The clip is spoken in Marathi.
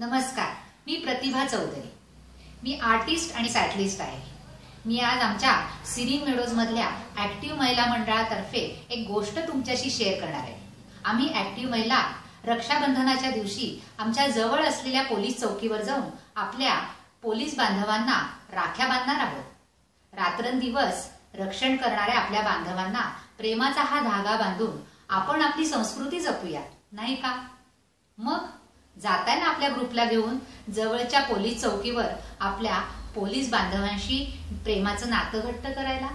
नमस्कार मी प्रतिभा चौधरी. मी आर्टिस्ट आणि सॅटलिस्ट आहे. मी आज आमच्या सिरीन मेडोज मधल्या ऍक्टिव्ह महिला मंडळातर्फे एक गोष्ट तुमच्याशी शेअर करणार आहे. आम्ही ऍक्टिव्ह महिला रक्षाबंधनाच्या दिवशी आमच्या जवळ असलेल्या पोलीस चौकीवर जाऊन आपल्या पोलीस बांधवांना राख्या बांधणार आहोत. रात्रंदिवस रक्षण करणाऱ्या आपल्या बांधवांना प्रेमाचा हा धागा बांधून आपण आपली संस्कृती जपूया नाही का? मग जाताय ना आपल्या ग्रुपला घेऊन जवळच्या पोलीस चौकीवर आपल्या पोलीस बांधवांशी प्रेमाचं नातं घट्ट करायला?